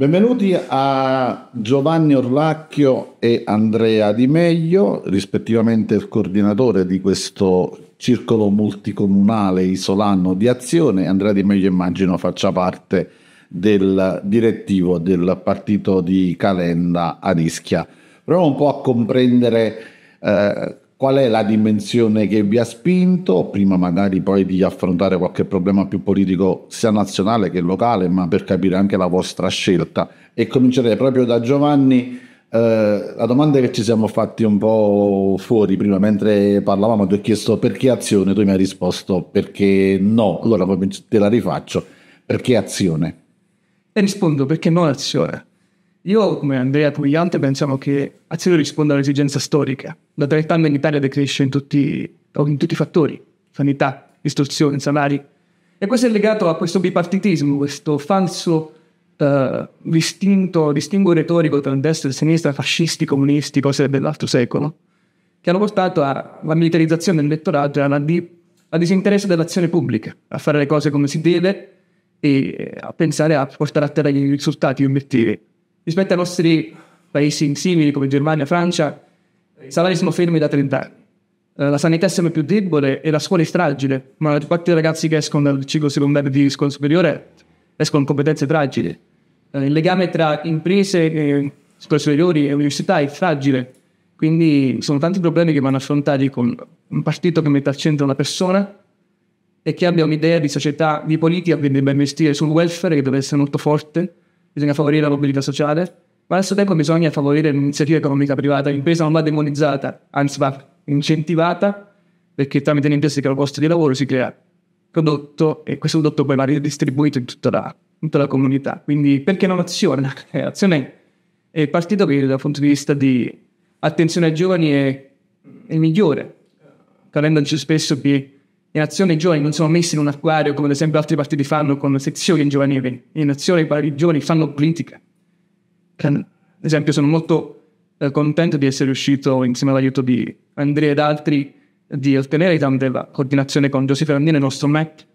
Benvenuti a Giovanni Orlacchio e Andrea Di Meglio, rispettivamente il coordinatore di questo circolo multicomunale isolano di azione. Andrea Di Meglio immagino faccia parte del direttivo del partito di Calenda a Ischia. Proviamo un po' a comprendere eh, qual è la dimensione che vi ha spinto, prima magari poi di affrontare qualche problema più politico sia nazionale che locale, ma per capire anche la vostra scelta. E comincerei proprio da Giovanni. Eh, la domanda che ci siamo fatti un po' fuori prima mentre parlavamo ti ho chiesto perché azione, tu mi hai risposto perché no, allora te la rifaccio, perché azione? E rispondo perché no azione. Io, come Andrea Pugliante, pensiamo che Azione risponda all'esigenza storica. Da 30 anni in Italia decresce in tutti, in tutti i fattori, sanità, istruzione, salari. E questo è legato a questo bipartitismo, questo falso uh, distinto, distinguo retorico tra destra e sinistra, fascisti, comunisti, cose dell'altro secolo, che hanno portato alla militarizzazione dell'elettorato e alla, di, al disinteresse dell'azione pubblica, a fare le cose come si deve e a pensare a portare a terra i risultati, gli obiettivi rispetto ai nostri paesi simili come Germania Francia, i salari sono fermi da 30 anni. Eh, la sanità è sempre più debole e la scuola è fragile, ma dei ragazzi che escono dal ciclo secondario di scuola superiore escono con competenze fragili. Eh, il legame tra imprese, e scuole superiori e università è fragile, quindi sono tanti problemi che vanno affrontati con un partito che mette al centro la persona e che abbia un'idea di società, di politica che debba investire sul welfare, che deve essere molto forte, bisogna favorire la mobilità sociale, ma allo stesso tempo bisogna favorire l'iniziativa economica privata. L'impresa non va demonizzata, anzi va incentivata, perché tramite le imprese che hanno posto di lavoro si crea prodotto e questo prodotto poi va ridistribuito in tutta la, tutta la comunità. Quindi perché non azione? Eh, azione è il partito che dal punto di vista di attenzione ai giovani è, è migliore. Calenda dice spesso che in azione i giovani non sono messi in un acquario come ad esempio altri partiti fanno con sezioni giovanili. In azione i giovani fanno politica. Ad esempio sono molto eh, contento di essere riuscito insieme all'aiuto di Andrea ed altri di ottenere tramite la coordinazione con Giuseppe Ferrandini, il nostro MEC,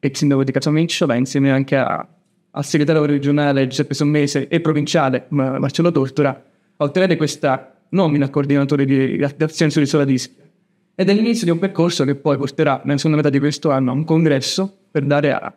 ex sindaco di Casamicciola, insieme anche a, al segretario regionale Giuseppe Sommese e provinciale Marcello Tortora, a ottenere questa nomina coordinatore di, azione sull'isola di Ischia ed è l'inizio di un percorso che poi porterà nella seconda metà di questo anno a un congresso per dare a,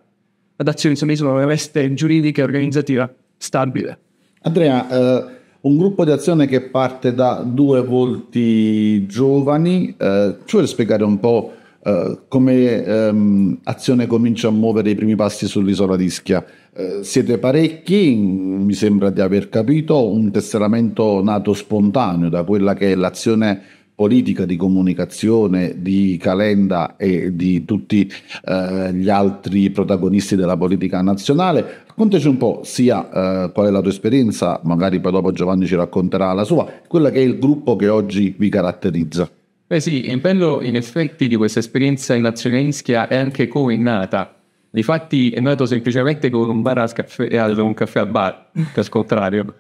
ad Azione Insommismo una veste giuridica e organizzativa stabile. Andrea, eh, un gruppo di azione che parte da due volti giovani, eh, ci vuoi spiegare un po' eh, come ehm, Azione comincia a muovere i primi passi sull'isola di Ischia? Eh, siete parecchi, mi sembra di aver capito, un tesseramento nato spontaneo da quella che è l'azione politica di comunicazione di Calenda e di tutti eh, gli altri protagonisti della politica nazionale. Raccontaci un po' sia eh, qual è la tua esperienza, magari poi dopo Giovanni ci racconterà la sua, quella che è il gruppo che oggi vi caratterizza. Beh sì, il bello in effetti di questa esperienza in Nazione Ischia è anche come è nata. Difatti è nato semplicemente con un bar al caffè, eh, un caffè al bar, che al contrario.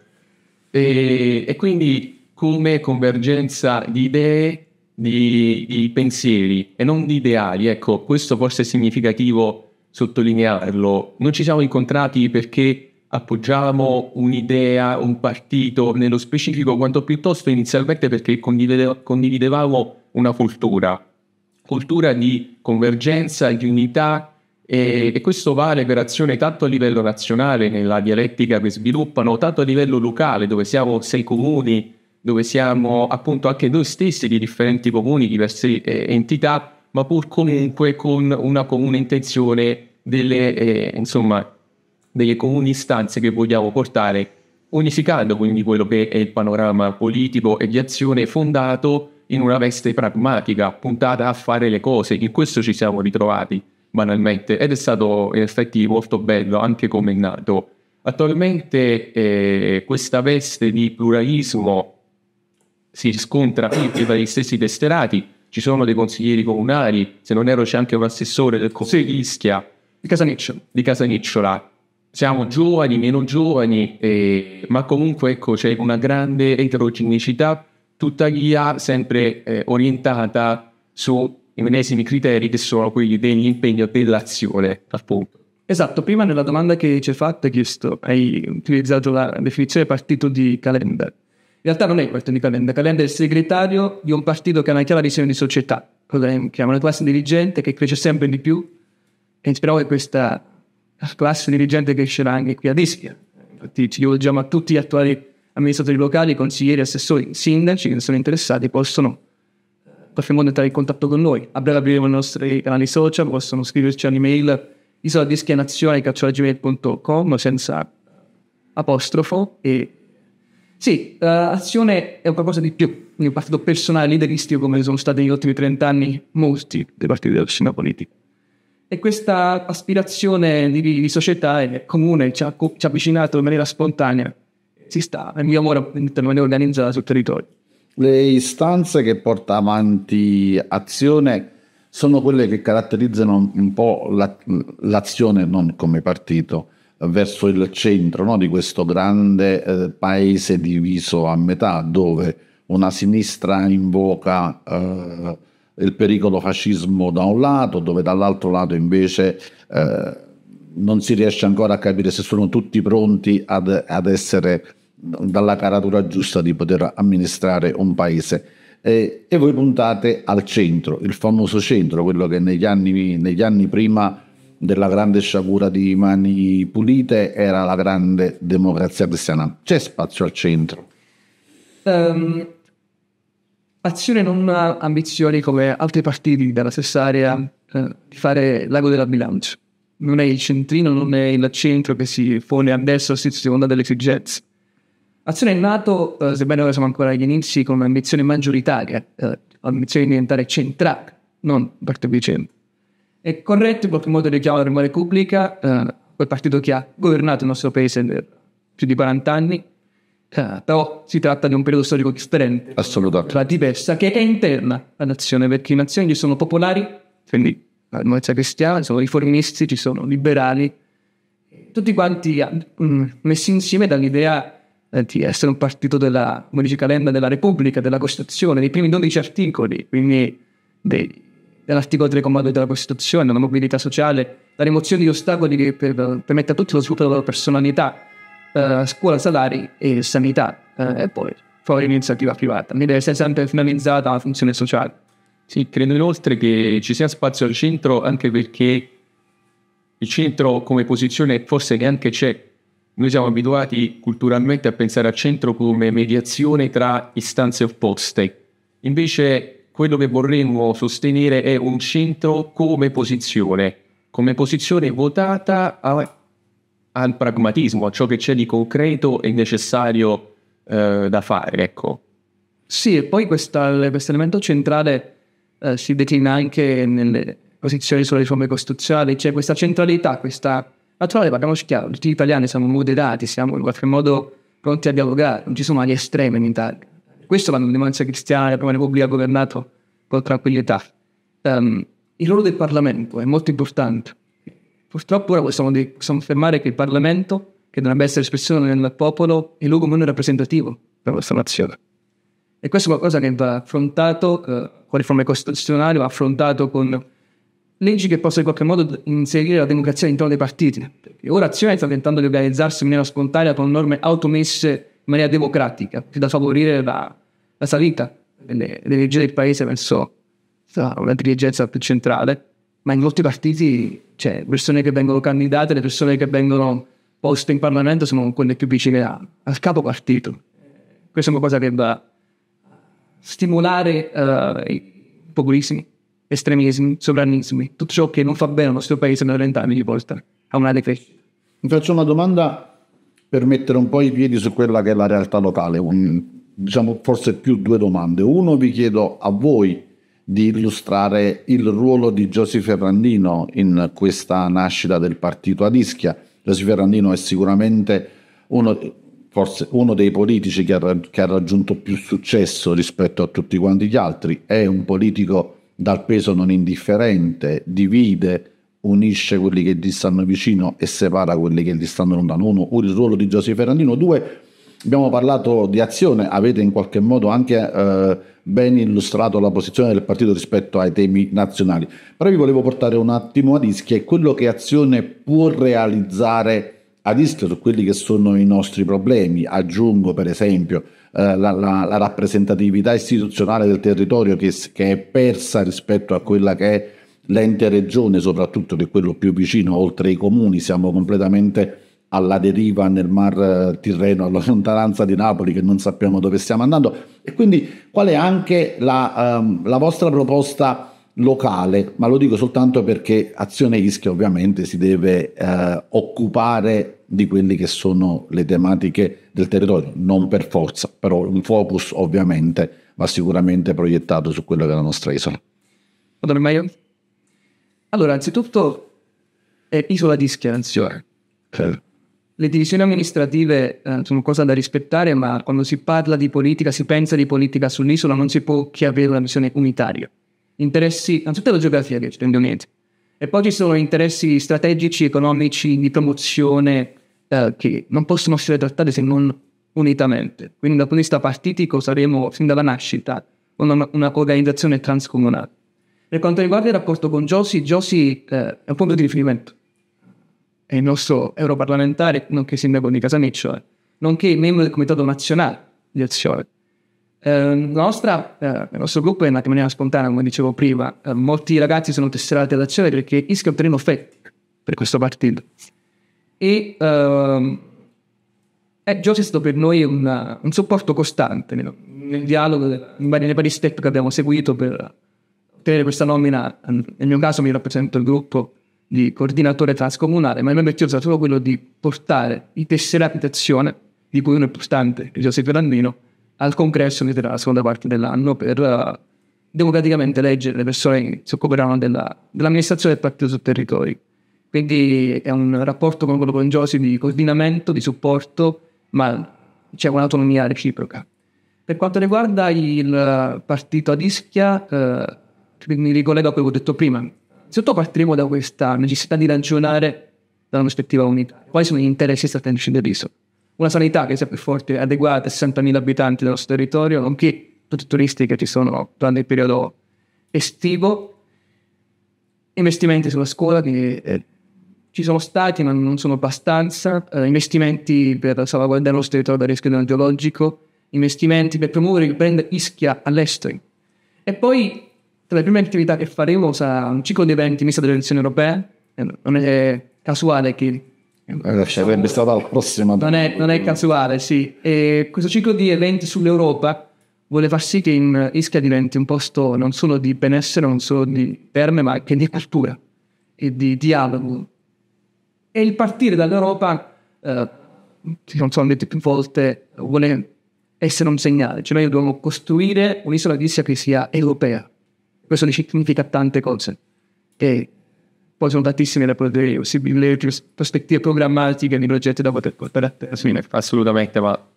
E, e quindi come convergenza di idee, di, di, pensieri e non di ideali. Ecco, questo forse è significativo sottolinearlo. Non ci siamo incontrati perché appoggiavamo un'idea, un partito nello specifico, quanto piuttosto inizialmente perché condivide- condividevamo una cultura, cultura di convergenza, di unità e, e, questo vale per azione tanto a livello nazionale nella dialettica che sviluppano, tanto a livello locale dove siamo sei comuni dove siamo appunto anche noi stessi di differenti comuni, diverse eh, entità, ma pur comunque con una comune intenzione delle, eh, insomma, delle comuni istanze che vogliamo portare, unificando quindi quello che è il panorama politico e di azione fondato in una veste pragmatica, puntata a fare le cose. In questo ci siamo ritrovati banalmente ed è stato in effetti molto bello anche come è nato. Attualmente eh, questa veste di pluralismo si scontra tra gli stessi tesserati, ci sono dei consiglieri comunali, se non ero c'è anche un assessore del Consiglio di Ischia, di Casanicciola. Di Casanicciola. Siamo giovani, meno giovani, eh, ma comunque ecco, c'è una grande eterogeneità, tuttavia sempre eh, orientata sui medesimi criteri che sono quelli dell'impegno dell'azione, appunto. Esatto, prima nella domanda che ci hai fatto hai chiesto, hai utilizzato la definizione partito di Calenda. Realtà non è partito di Calenda, Calenda è il segretario di un partito che ha una chiara visione di società, che ha una classe dirigente che cresce sempre di più e speriamo che questa classe dirigente crescerà anche qui ad Ischia. Infatti ci rivolgiamo a tutti gli attuali amministratori locali, consiglieri, assessori, sindaci che sono interessati, possono in qualche modo entrare in contatto con noi. A breve apriremo i nostri canali social, possono scriverci all'email isoladischianazione.com senza apostrofo e sì, uh, Azione è qualcosa di più, un partito personale lideristico come sono stati negli ultimi 30 anni molti dei partiti della scena politica. E questa aspirazione di, di società è comune, ci ha, ci ha, avvicinato in maniera spontanea, si sta, nel mio amore in maniera organizzata sul territorio. Le istanze che porta avanti Azione sono quelle che caratterizzano un po' la, l'azione, non come partito, verso il centro no? di questo grande eh, paese diviso a metà, dove una sinistra invoca eh, il pericolo fascismo da un lato, dove dall'altro lato invece eh, non si riesce ancora a capire se sono tutti pronti ad, ad essere dalla caratura giusta di poter amministrare un paese eh, e voi puntate al centro, il famoso centro, quello che negli anni, negli anni prima della grande sciagura di mani pulite era la grande democrazia cristiana. C'è spazio al centro? Um, Azione non ha ambizioni come altri partiti della stessa area eh, di fare l'ago della bilancia. Non è il centrino, non è il centro che si pone a destra o a seconda delle esigenze. Azione è nato, eh, sebbene ora siamo ancora agli inizi, con un'ambizione maggioritaria, eh, l'ambizione di diventare centrale, non parte vicenda. È corretto in qualche modo richiamare la memoria pubblica, eh, quel partito che ha governato il nostro paese per più di 40 anni, eh, però si tratta di un periodo storico differente. Assolutamente. La diversa, che è interna alla nazione, perché in nazioni ci sono popolari, quindi la democrazia cristiana, ci sono riformisti, ci sono liberali, tutti quanti mm, messi insieme dall'idea eh, di essere un partito della, come dice Calenda, della Repubblica, della Costituzione, dei primi 12 articoli, quindi dei, dell'articolo 3,2 della Costituzione, la mobilità sociale, la rimozione di ostacoli che per, permette a tutti lo sviluppo della loro personalità, eh, scuola, salari e sanità, eh, e poi fuori l'iniziativa privata. L'idea è sempre finalizzata alla funzione sociale. Sì, credo inoltre che ci sia spazio al centro anche perché il centro come posizione forse neanche c'è noi siamo abituati culturalmente a pensare al centro come mediazione tra istanze opposte. Invece quello che vorremmo sostenere è un centro come posizione, come posizione votata a, al pragmatismo, a ciò che c'è di concreto e necessario eh, da fare. Ecco. Sì, e poi questo elemento centrale eh, si declina anche nelle posizioni sulle riforme costituzionali, c'è questa centralità, questa Naturale, parliamoci chiaro, tutti gli italiani siamo moderati, siamo in qualche modo pronti a dialogare, non ci sono agli estremi in Italia. Questo la democrazia cristiana, la prima repubblica ha governato con tranquillità. Um, il ruolo del Parlamento è molto importante. Purtroppo ora possiamo, possiamo affermare che il Parlamento, che dovrebbe essere espressione del popolo, è il luogo meno rappresentativo per questa nazione. E questo è qualcosa che va affrontato eh, con riforme costituzionali, va affrontato con leggi che possano in qualche modo inserire la democrazia all'interno dei partiti. Perché ora Azione sta tentando di organizzarsi in maniera spontanea con norme automesse in maniera democratica, da favorire la, la salita dell'energia del paese verso una dirigenza più centrale. Ma in molti partiti c'è persone che vengono candidate, le persone che vengono poste in Parlamento sono quelle più vicine al capo partito. Questa è una cosa che va a stimolare uh, i populismi estremismi, sovranismi, tutto ciò che non fa bene al nostro paese nelle vent'anni ci porta a una decrescita. Mi faccio una domanda per mettere un po' i piedi su quella che è la realtà locale, un, diciamo forse più due domande. Uno vi chiedo a voi di illustrare il ruolo di Giosì Ferrandino in questa nascita del partito ad Ischia. Giosì Ferrandino è sicuramente uno, forse uno dei politici che ha, che ha raggiunto più successo rispetto a tutti quanti gli altri, è un politico dal peso non indifferente, divide, unisce quelli che gli stanno vicino e separa quelli che gli stanno lontano. Uno, il ruolo di Giuseppe Ferrandino. Due, Abbiamo parlato di azione, avete in qualche modo anche eh, ben illustrato la posizione del partito rispetto ai temi nazionali, però vi volevo portare un attimo ad Ischia e quello che azione può realizzare ad Ischia su quelli che sono i nostri problemi. Aggiungo per esempio eh, la, la, la, rappresentatività istituzionale del territorio che, che è persa rispetto a quella che è l'ente regione, soprattutto che è quello più vicino, oltre ai comuni, siamo completamente alla deriva nel mar eh, Tirreno, alla lontananza di Napoli, che non sappiamo dove stiamo andando. E quindi qual è anche la, um, la vostra proposta locale? Ma lo dico soltanto perché Azione Ischia ovviamente si deve uh, occupare di quelle che sono le tematiche del territorio, non per forza, però un focus ovviamente va sicuramente proiettato su quello che è la nostra isola. Allora, anzitutto è isola di Ischia, attenzione. Certo le divisioni amministrative eh, sono cosa da rispettare, ma quando si parla di politica, si pensa di politica sull'isola, non si può che avere una visione unitaria. Interessi, innanzitutto la geografia che ci rende uniti, e poi ci sono interessi strategici, economici, di promozione eh, che non possono essere trattati se non unitamente. Quindi dal punto di vista partitico saremo fin dalla nascita una, una organizzazione transcomunale. Per quanto riguarda il rapporto con Josi, Josi eh, è un punto di riferimento è il nostro europarlamentare, nonché sindaco di Casaniccio, nonché membro del Comitato Nazionale di Azione. Eh, nostra, eh, il nostro gruppo è nato in maniera spontanea, come dicevo prima. Eh, molti ragazzi sono tesserati ad Azione perché Ischia è un terreno fettico per questo partito. E ehm, eh, è stato per noi una, un supporto costante nel, nel dialogo, nei vari step che abbiamo seguito per ottenere questa nomina. Nel mio caso mi rappresento il gruppo di coordinatore transcomunale, ma il mio obiettivo è solo quello di portare i tesserati d'azione, di cui uno è importante, Giuseppe Landino, al congresso che sarà la seconda parte dell'anno per uh, democraticamente eleggere le persone che si occuperanno della, dell'amministrazione del partito sul territorio. Quindi è un rapporto con quello con Giuseppe di coordinamento, di supporto, ma c'è un'autonomia reciproca. Per quanto riguarda il partito ad Ischia, eh, mi ricollego a quello che ho detto prima, Innanzitutto partiremo da questa necessità di ragionare da una prospettiva unitaria. Quali sono gli interessi strategici dell'isola? Una sanità che sia più forte e adeguata a 60.000 abitanti del nostro territorio, nonché tutti i turisti che ci sono durante il periodo estivo, investimenti sulla scuola che eh, ci sono stati ma non sono abbastanza, eh, investimenti per salvaguardare il nostro territorio dal rischio geologico, investimenti per promuovere il brand Ischia all'estero. E poi tra le prime attività che faremo sarà un ciclo di eventi in vista delle elezioni europee. Non è casuale che... Eh, sarebbe stata la prossima. Non è, non è casuale, sì. E questo ciclo di eventi sull'Europa vuole far sì che in Ischia diventi un posto non solo di benessere, non solo di terme, ma anche di cultura e di dialogo. E il partire dall'Europa, eh, non sono detto più volte, vuole essere un segnale, cioè noi dobbiamo costruire un'isola di Ischia che sia europea, questo significa tante cose. E poi sono tantissime le, le prospettive programmatiche di progetti da poter portare a termine. Assolutamente, ma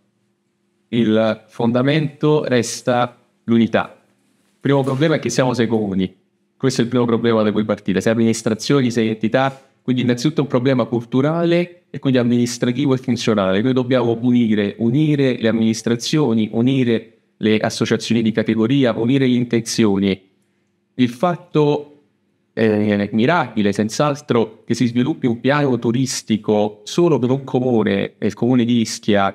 il fondamento resta l'unità. Il primo problema è che siamo sei comuni. Questo è il primo problema da cui partire. Sei amministrazioni, sei entità, quindi innanzitutto un problema culturale e quindi amministrativo e funzionale. Noi dobbiamo unire, unire le amministrazioni, unire le associazioni di categoria, unire le intenzioni il fatto eh, mirabile, senz'altro, che si sviluppi un piano turistico solo per un comune, il comune di Ischia,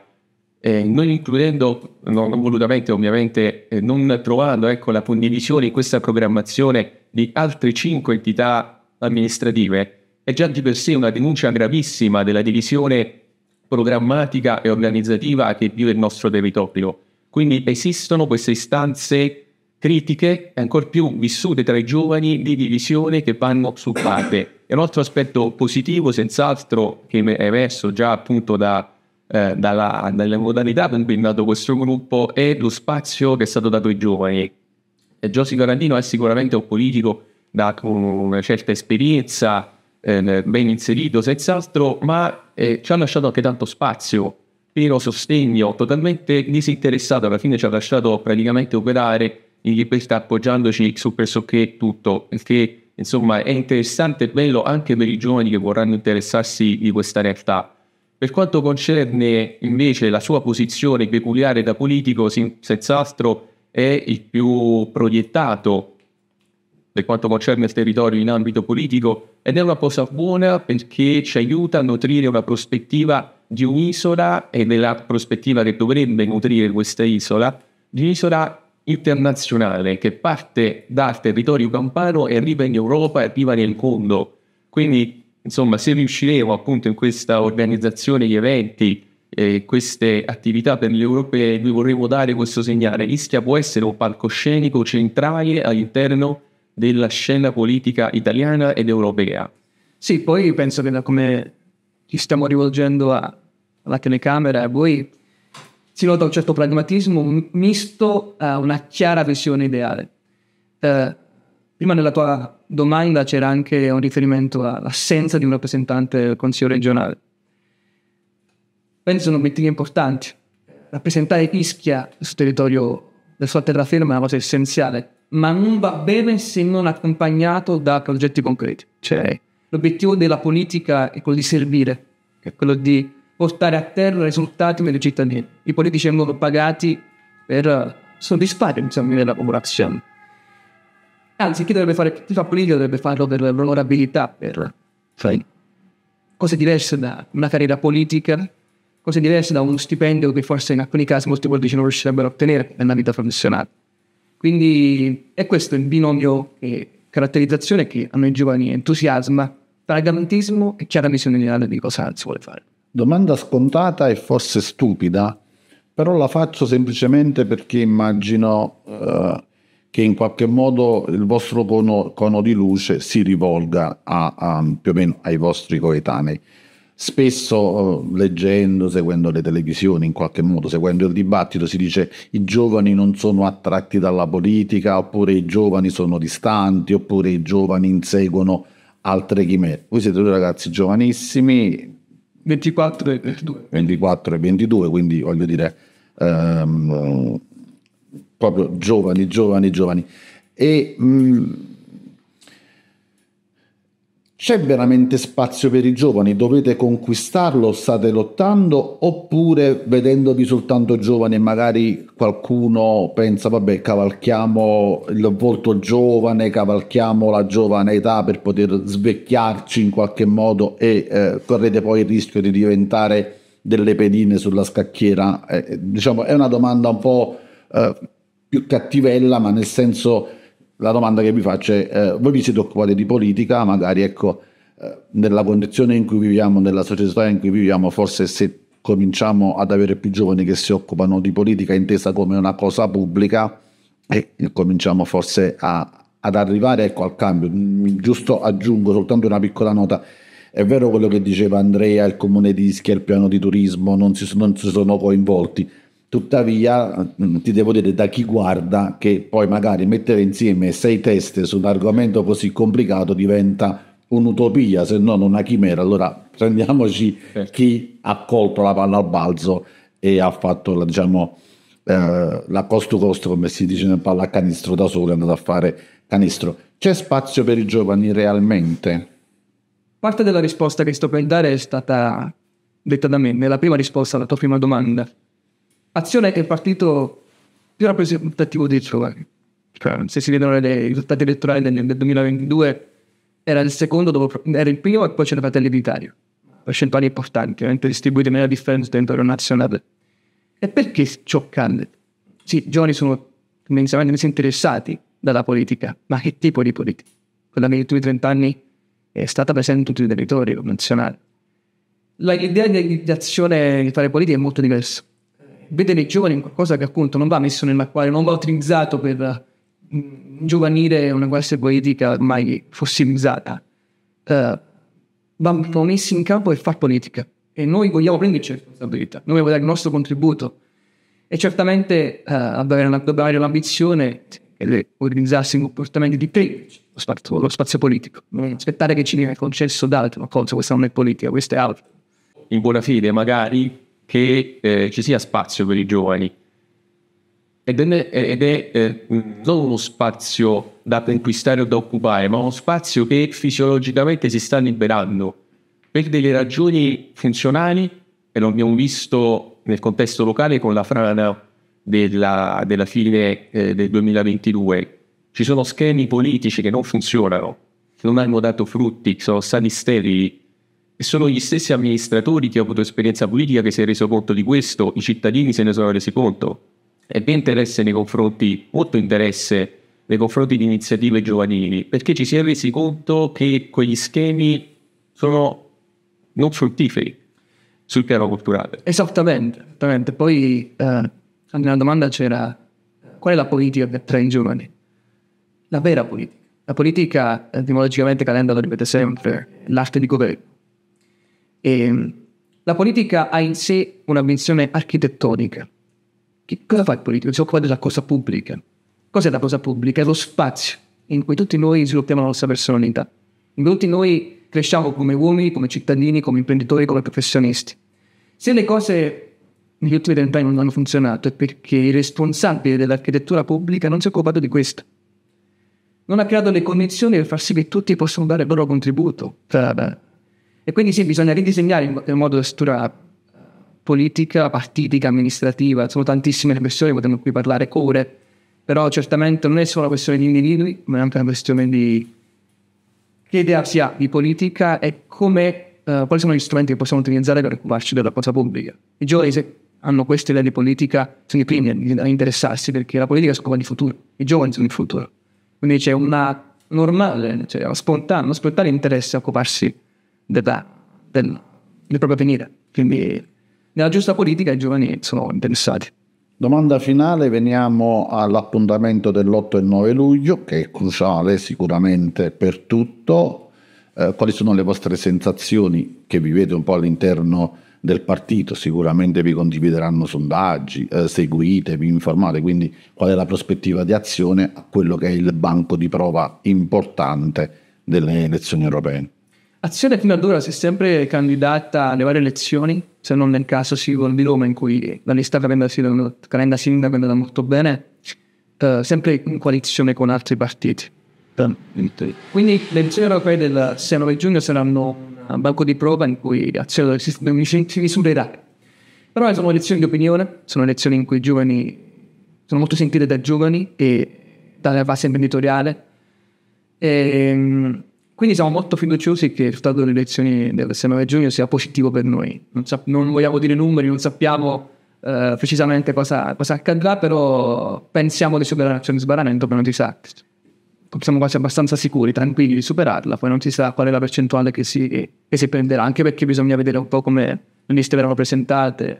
eh, non includendo, no, non volutamente ovviamente, eh, non trovando ecco, la condivisione in questa programmazione di altre cinque entità amministrative, è già di per sé una denuncia gravissima della divisione programmatica e organizzativa che vive il nostro territorio. Quindi esistono queste istanze critiche ancor più vissute tra i giovani di divisione che vanno su parte. E un altro aspetto positivo, senz'altro, che è emerso già appunto da, eh, dalla, dalle modalità con cui è nato questo gruppo, è lo spazio che è stato dato ai giovani. E Giossi Garandino è sicuramente un politico da una certa esperienza, eh, ben inserito senz'altro, ma eh, ci ha lasciato anche tanto spazio, pieno sostegno, totalmente disinteressato, alla fine ci ha lasciato praticamente operare in libertà appoggiandoci su pressoché tutto, perché insomma è interessante e bello anche per i giovani che vorranno interessarsi di questa realtà. Per quanto concerne invece la sua posizione peculiare da politico, senz'altro è il più proiettato per quanto concerne il territorio in ambito politico ed è una cosa buona perché ci aiuta a nutrire una prospettiva di un'isola e della prospettiva che dovrebbe nutrire questa isola, di un'isola internazionale che parte dal territorio campano e arriva in Europa e arriva nel mondo. Quindi, insomma, se riusciremo appunto in questa organizzazione di eventi e queste attività per gli europei, noi vorremmo dare questo segnale. Ischia può essere un palcoscenico centrale all'interno della scena politica italiana ed europea. Sì, poi penso che da come ci stiamo rivolgendo a- alla telecamera, voi si nota un certo pragmatismo misto a una chiara visione ideale. Eh, prima nella tua domanda c'era anche un riferimento all'assenza di un rappresentante del Consiglio regionale. Penso sono obiettivi importanti. Rappresentare Ischia sul territorio del sua terraferma è una cosa essenziale, ma non va bene se non accompagnato da progetti concreti. Cioè, l'obiettivo della politica è quello di servire, è quello di portare a terra i risultati per i cittadini. I politici vengono pagati per soddisfare i bisogni popolazione. Anzi, chi dovrebbe fare chi fa politica dovrebbe farlo per l'onorabilità, per sai, cose diverse da una carriera politica, cose diverse da uno stipendio che forse in alcuni casi molti politici non riuscirebbero a ottenere nella vita professionale. Quindi è questo il binomio e caratterizzazione che a noi giovani entusiasma, pragmatismo e chiara visione ideale di cosa si vuole fare. Domanda scontata e forse stupida, però la faccio semplicemente perché immagino eh, che in qualche modo il vostro cono, cono di luce si rivolga a, a- più o meno ai vostri coetanei. Spesso eh, leggendo, seguendo le televisioni, in qualche modo seguendo il dibattito, si dice i giovani non sono attratti dalla politica, oppure i giovani sono distanti, oppure i giovani inseguono altre chimere. Voi siete due ragazzi giovanissimi, 24 e 22. 24 e 22, quindi voglio dire ehm, proprio giovani, giovani, giovani. E mh, c'è veramente spazio per i giovani? Dovete conquistarlo? State lottando? Oppure vedendovi soltanto giovani magari qualcuno pensa, vabbè, cavalchiamo il volto giovane, cavalchiamo la giovane età per poter svecchiarci in qualche modo e eh, correte poi il rischio di diventare delle pedine sulla scacchiera? Eh, diciamo, è una domanda un po' eh, più cattivella, ma nel senso la domanda che vi faccio è, eh, voi vi siete occupati di politica, magari ecco, eh, nella condizione in cui viviamo, nella società in cui viviamo, forse se cominciamo ad avere più giovani che si occupano di politica intesa come una cosa pubblica, e cominciamo forse a- ad arrivare ecco, al cambio. Giusto aggiungo soltanto una piccola nota. È vero quello che diceva Andrea, il comune di Ischia, il piano di turismo non si, non si sono coinvolti. Tuttavia, mm, ti devo dire da chi guarda che poi magari mettere insieme sei teste su un argomento così complicato diventa un'utopia, se non una chimera. Allora prendiamoci Certo. chi ha colto la palla al balzo e ha fatto la, diciamo, eh, la cost to cost, come si dice nel pallacanestro da solo, è andato a fare canestro. C'è spazio per i giovani realmente? Parte della risposta che sto per dare è stata detta da me nella prima risposta alla tua prima domanda. Azione è il partito più rappresentativo dei giovani. Cioè, se si vedono i risultati elettorali del 2022, era il secondo, dopo, era il primo e poi c'era Fratelli d'Italia. Percentuali importanti, ovviamente distribuite in maniera differente sul territorio nazionale. E perché ciò accade? Sì, i giovani sono tendenzialmente disinteressati dalla politica, ma che tipo di politica? Quella che negli ultimi 30 anni è stata presente in tutto il territorio nazionale. La- L'idea di azione di fare politica è molto diversa. Vedere i giovani in qualcosa che appunto non va messo nell'acquario, non va utilizzato per mm, giovanire una classe politica ormai fossilizzata. Eh, va messi in campo per far politica. E noi vogliamo prenderci responsabilità, noi vogliamo dare il nostro contributo. E certamente eh, avere, una- avere l'ambizione di organizzarsi in comportamenti di prenderci lo spazio, lo spazio politico. Non aspettare che ci viene concesso da altro, cosa, questa non è politica, questa è altro. in buona fede magari che eh, ci sia spazio per i giovani ed è, ed è, eh, non uno spazio da conquistare o da occupare ma uno spazio che fisiologicamente si sta liberando per delle ragioni funzionali e lo abbiamo visto nel contesto locale con la frana della, della fine eh, del 2022. Ci sono schemi politici che non funzionano, che non hanno dato frutti, sono stati sterili sono gli stessi amministratori che hanno avuto esperienza politica che si è reso conto di questo, i cittadini se ne sono resi conto. E vi interesse nei confronti, molto interesse nei confronti di iniziative giovanili, perché ci si è resi conto che quegli schemi sono non fruttiferi sul piano culturale. Esattamente, esattamente. Poi eh, nella domanda c'era qual è la politica attrae i giovani? La vera politica. La politica, etimologicamente Calenda lo ripete sempre, l'arte di governo. E la politica ha in sé una dimensione architettonica. Che cosa fa il politico? Si occupa della cosa pubblica. Cos'è la cosa pubblica? È lo spazio in cui tutti noi sviluppiamo la nostra personalità, in cui tutti noi cresciamo come uomini, come cittadini, come imprenditori, come professionisti. Se le cose negli ultimi vent'anni non hanno funzionato è perché il responsabile dell'architettura pubblica non si è occupato di questo. Non ha creato le condizioni per far sì che tutti possano dare il loro contributo. E quindi sì, bisogna ridisegnare in modo la struttura politica, partitica, amministrativa. Sono tantissime le questioni, potremmo qui parlare ore, però certamente non è solo una questione di individui, ma è anche una questione di che idea si ha di politica e come, uh, quali sono gli strumenti che possiamo utilizzare per occuparci della cosa pubblica. I giovani, se hanno queste idee di politica, sono i primi a interessarsi perché la politica si occupa di futuro, i giovani sono il futuro. Quindi c'è una normale, cioè una spontanea, uno spontaneo interesse a occuparsi della, del, del proprio venire. Quindi nella giusta politica i giovani sono interessati. Domanda finale, veniamo all'appuntamento dell'8 e 9 luglio, che è cruciale sicuramente per tutto. Eh, quali sono le vostre sensazioni che vivete un po' all'interno del partito? Sicuramente vi condivideranno sondaggi, eh, seguite, vi informate, quindi qual è la prospettiva di azione a quello che è il banco di prova importante delle elezioni europee? Azione fino ad ora si è sempre candidata alle varie elezioni, se non nel caso Sivol di Roma in cui la lista Calenda Sindaco è andata molto bene, eh, sempre in coalizione con altri partiti. Quindi le elezioni europee del 6-9 giugno saranno un banco di prova in cui Azione si misurerà. Però sono elezioni di opinione, sono elezioni in cui i giovani sono molto sentite dai giovani e dalla fase imprenditoriale. E, ehm, quindi siamo molto fiduciosi che il risultato delle elezioni del 6 giugno sia positivo per noi. Non, sap- non vogliamo dire numeri, non sappiamo uh, precisamente cosa, cosa, accadrà, però pensiamo di superare l'azione di sbarramento, ma non si sa. Siamo quasi abbastanza sicuri, tranquilli di superarla, poi non si sa qual è la percentuale che si, che si prenderà, anche perché bisogna vedere un po' come le liste verranno presentate.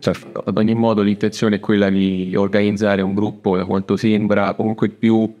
Certo, ad ogni modo l'intenzione è quella di organizzare un gruppo, da quanto sembra, comunque più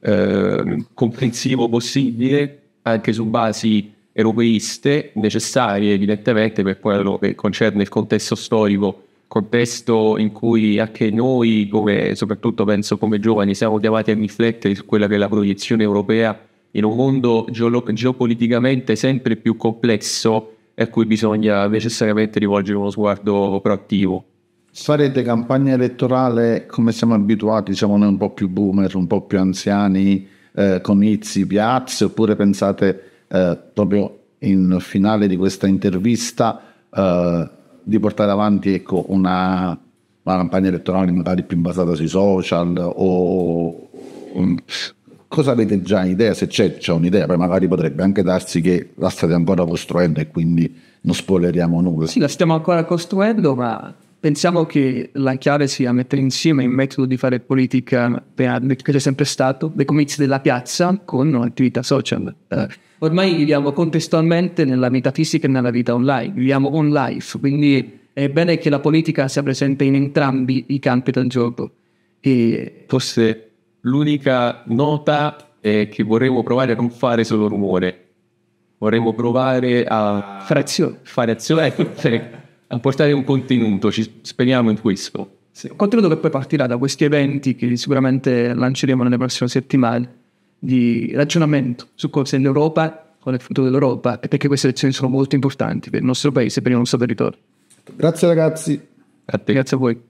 eh, comprensivo possibile anche su basi europeiste necessarie evidentemente per quello che concerne il contesto storico contesto in cui anche noi come soprattutto penso come giovani siamo chiamati a riflettere su quella che è la proiezione europea in un mondo geolo- geopoliticamente sempre più complesso a cui bisogna necessariamente rivolgere uno sguardo proattivo farete campagna elettorale come siamo abituati, diciamo noi un po' più boomer, un po' più anziani, eh, con Izzi, piazze, oppure pensate eh, proprio in finale di questa intervista eh, di portare avanti ecco, una, una, campagna elettorale magari più basata sui social o um, cosa avete già idea? Se c'è, c'è un'idea, poi magari potrebbe anche darsi che la state ancora costruendo e quindi non spoileriamo nulla. Sì, la stiamo ancora costruendo, ma pensiamo che la chiave sia mettere insieme il metodo di fare politica che c'è sempre stato, le comizi della piazza con attività social. Eh, ormai viviamo contestualmente nella metafisica e nella vita online, viviamo on life, quindi è bene che la politica sia presente in entrambi i campi del gioco. E... Forse l'unica nota è che vorremmo provare a non fare solo rumore, vorremmo provare a fare azione. Fare azione a portare un contenuto, ci speriamo in questo. Sì, un contenuto che poi partirà da questi eventi che sicuramente lanceremo nelle prossime settimane di ragionamento su cosa è l'Europa, qual è il futuro dell'Europa e perché queste elezioni sono molto importanti per il nostro paese e per il nostro territorio. Grazie ragazzi. A te. Grazie a voi.